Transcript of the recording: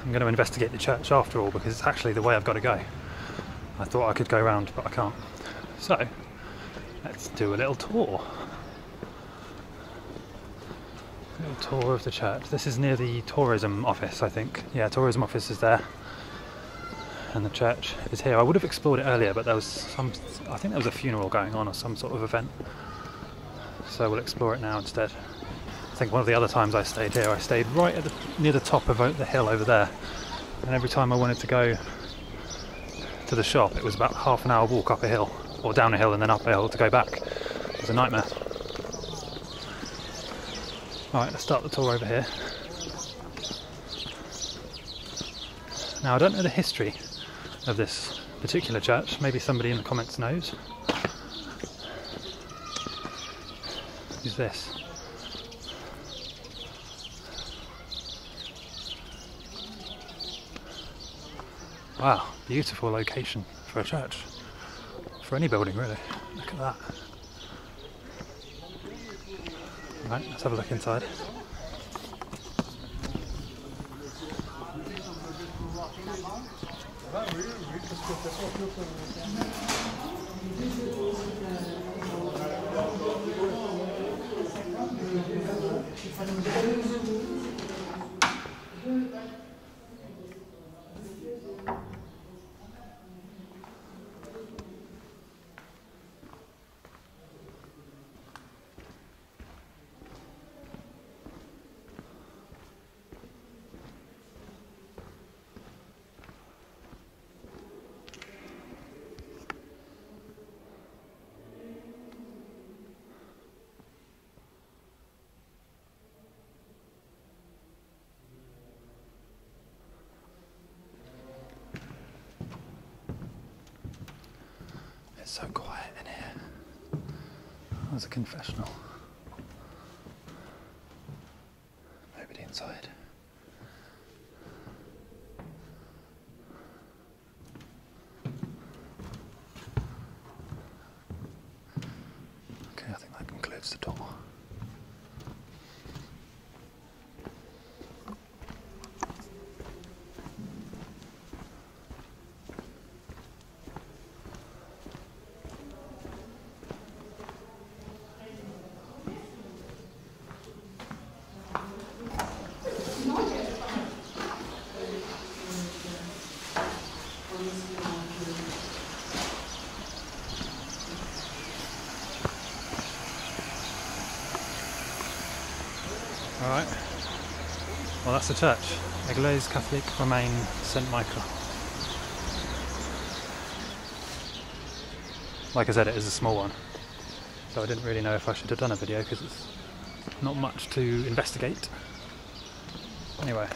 I'm going to investigate the church after all because it's actually the way I've got to go. I thought I could go around, but I can't. So, let's do a little tour. Little tour of the church. This is near the tourism office, I think. Yeah, tourism office is there. And the church is here. I would have explored it earlier, but there was some. I think there was a funeral going on or some sort of event. So we'll explore it now instead. Think one of the other times I stayed here, I stayed right at the, near the top of uh, the hill over there. And every time I wanted to go to the shop, it was about half an hour walk up a hill, or down a hill and then up a hill to go back. It was a nightmare. Alright, let's start the tour over here. Now, I don't know the history of this particular church. Maybe somebody in the comments knows. Who's this? Wow, beautiful location for a church. For any building, really. Look at that. Right, let's have a look inside. So quiet in here. There's a confessional. Nobody inside. Okay, I think that concludes the tour. Alright. Well, that's the church. Église Catholique Romaine Saint Michael. Like I said, it is a small one. So I didn't really know if I should have done a video because it's not much to investigate. Anyway,